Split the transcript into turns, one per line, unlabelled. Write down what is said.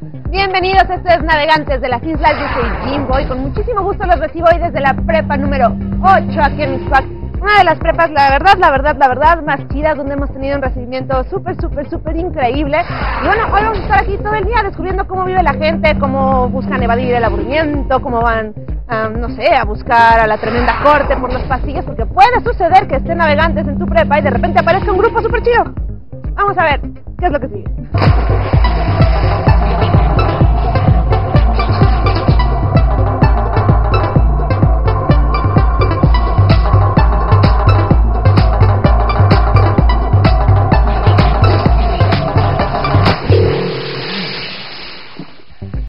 Bienvenidos, esto es Navegantes de las Islas, yo soy Jimbo y con muchísimo gusto los recibo hoy desde la prepa número 8 aquí en Miscuac. Una de las prepas, la verdad, la verdad, la verdad, más chidas, donde hemos tenido un recibimiento súper, súper, súper increíble. Y bueno, hoy vamos a estar aquí todo el día descubriendo cómo vive la gente, cómo buscan evadir el aburrimiento, cómo van, um, no sé, a buscar a la tremenda corte por los pasillos, porque puede suceder que estén navegantes en tu prepa y de repente aparezca un grupo súper chido. Vamos a ver, ¿qué es lo que sigue?